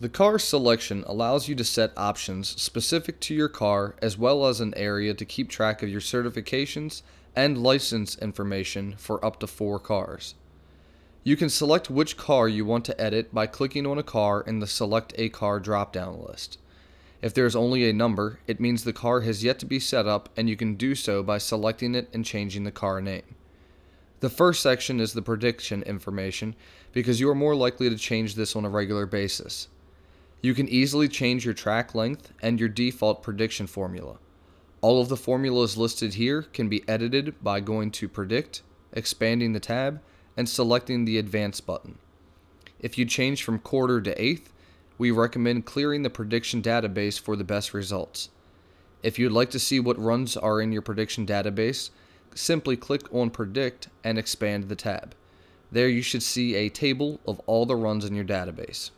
The car selection allows you to set options specific to your car as well as an area to keep track of your certifications and license information for up to four cars. You can select which car you want to edit by clicking on a car in the Select a Car drop down list. If there is only a number, it means the car has yet to be set up and you can do so by selecting it and changing the car name. The first section is the prediction information because you are more likely to change this on a regular basis. You can easily change your track length and your default prediction formula. All of the formulas listed here can be edited by going to Predict, expanding the tab, and selecting the Advanced button. If you change from quarter to eighth, we recommend clearing the prediction database for the best results. If you'd like to see what runs are in your prediction database, simply click on Predict and expand the tab. There you should see a table of all the runs in your database.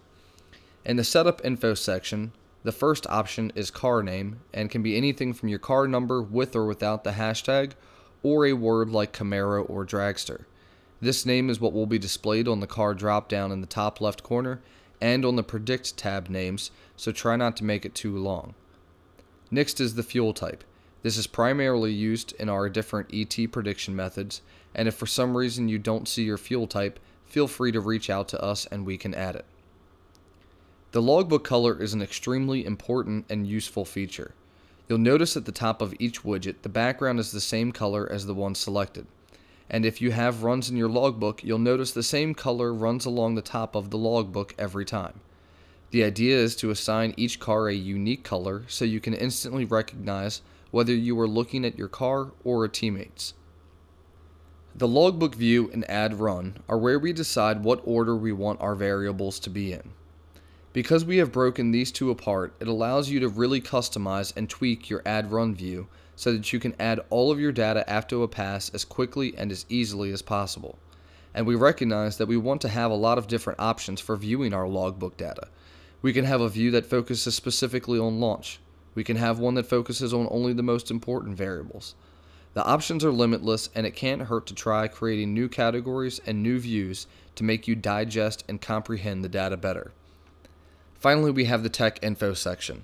In the Setup Info section, the first option is car name and can be anything from your car number with or without the hashtag or a word like Camaro or Dragster. This name is what will be displayed on the car drop down in the top left corner and on the Predict tab names, so try not to make it too long. Next is the fuel type. This is primarily used in our different ET prediction methods, and if for some reason you don't see your fuel type, feel free to reach out to us and we can add it. The logbook color is an extremely important and useful feature. You'll notice at the top of each widget the background is the same color as the one selected. And if you have runs in your logbook, you'll notice the same color runs along the top of the logbook every time. The idea is to assign each car a unique color so you can instantly recognize whether you are looking at your car or a teammate's. The logbook view and add run are where we decide what order we want our variables to be in. Because we have broken these two apart, it allows you to really customize and tweak your add run view so that you can add all of your data after a pass as quickly and as easily as possible. And we recognize that we want to have a lot of different options for viewing our logbook data. We can have a view that focuses specifically on launch. We can have one that focuses on only the most important variables. The options are limitless and it can't hurt to try creating new categories and new views to make you digest and comprehend the data better. Finally, we have the tech info section.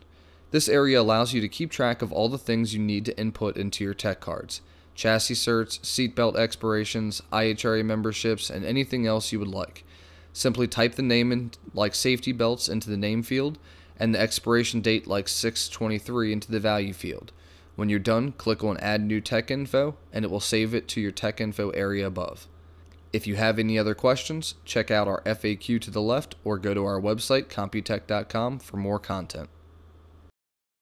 This area allows you to keep track of all the things you need to input into your tech cards chassis certs, seatbelt expirations, IHRA memberships, and anything else you would like. Simply type the name in, like safety belts into the name field and the expiration date like 623 into the value field. When you're done, click on Add New Tech Info and it will save it to your Tech Info area above. If you have any other questions, check out our FAQ to the left or go to our website, computech.com, for more content.